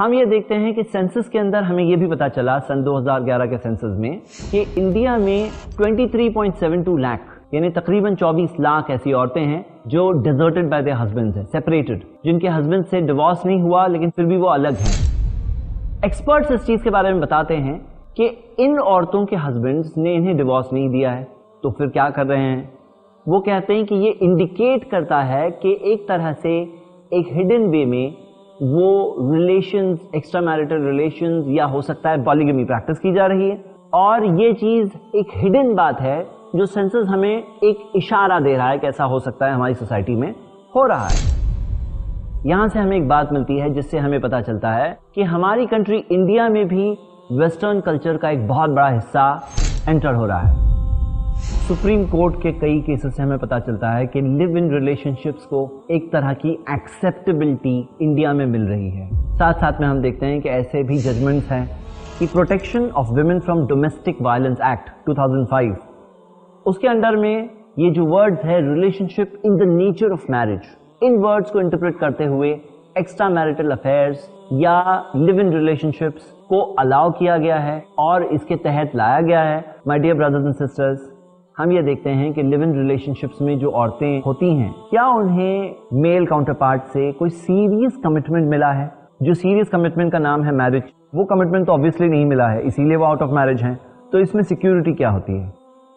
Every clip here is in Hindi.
हम ये देखते हैं कि सेंसस के अंदर हमें ये भी पता चला सन 2011 के सेंसस में कि इंडिया में 23.72 लाख यानी तकरीबन 24 लाख ऐसी औरतें हैं जो डिजर्टेड बाय देयर हस्बैंड्स हैं सेपरेटेड जिनके हस्बैंड से डिवोर्स नहीं हुआ, लेकिन फिर भी वो अलग हैं। एक्सपर्ट्स इस चीज़ के बारे में बताते हैं कि इन औरतों के हस्बैंड्स ने इन्हें डिवोर्स नहीं दिया है तो फिर क्या कर रहे हैं? वो कहते हैं कि ये इंडिकेट करता है कि एक तरह से एक हिडन वे में वो रिलेशंस एक्स्ट्रा मैरिटल रिलेशंस या हो सकता है पॉलीगमी प्रैक्टिस की जा रही है। और ये चीज़ एक हिडन बात है जो सेंसस हमें एक इशारा दे रहा है कि ऐसा हो सकता है हमारी सोसाइटी में हो रहा है। यहाँ से हमें एक बात मिलती है जिससे हमें पता चलता है कि हमारी कंट्री इंडिया में भी वेस्टर्न कल्चर का एक बहुत बड़ा हिस्सा एंटर हो रहा है। सुप्रीम कोर्ट के कई केसेस से हमें पता चलता है कि लिव इन रिलेशनशिप्स को एक तरह की एक्सेप्टेबिलिटी इंडिया में मिल रही है। साथ साथ में हम देखते हैं कि ऐसे भी जजमेंट्स हैं कि protection of women from domestic violence act 2005 उसके अंडर में ये जो वर्ड्स है relationship in the nature of marriage in words को इंटरप्रेट करते हुए एक्स्ट्रा मैरिटल अफेयर्स या लिव इन रिलेशनशिप्स को अलाउ किया गया है और इसके तहत लाया गया है। My dear brothers and sisters हम ये देखते हैं कि लिव इन रिलेशनशिप्स में जो औरतें होती हैं, क्या उन्हें मेल काउंटर पार्ट से कोई सीरियस कमिटमेंट मिला है? जो सीरियस कमिटमेंट का नाम है मैरिज वो कमिटमेंट तो ऑब्वियसली नहीं मिला है, इसीलिए वो आउट ऑफ़ मैरिज हैं। तो इसमें सिक्योरिटी क्या होती है?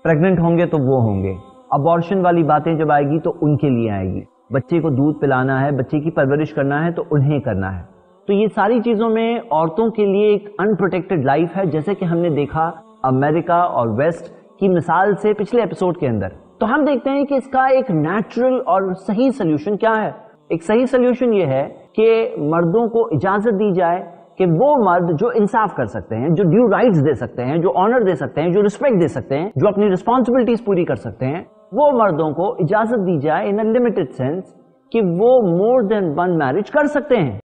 प्रेग्नेंट होंगे तो वो होंगे। अबॉर्शन वाली बातें जब आएगी तो उनके लिए आएगी। बच्चे को दूध पिलाना है, बच्चे की परवरिश करना है तो उन्हें करना है। तो ये सारी चीज़ों में औरतों के लिए एक अनप्रोटेक्टेड लाइफ है, जैसे कि हमने देखा अमेरिका और वेस्ट की मिसाल से पिछले एपिसोड के अंदर। तो हम देखते हैं कि इसका एक नेचुरल और सही सोल्यूशन क्या है। एक सही सोल्यूशन ये है कि मर्दों को इजाज़त दी जाए कि वो मर्द जो इंसाफ कर सकते हैं, जो ड्यू राइट्स दे सकते हैं, जो ऑनर दे सकते हैं, जो रिस्पेक्ट दे सकते हैं, जो अपनी रिस्पॉन्सिबिलिटीज पूरी कर सकते हैं, वो मर्दों को इजाज़त दी जाए इन अ लिमिटेड सेंस कि वो मोर देन वन मैरिज कर सकते हैं।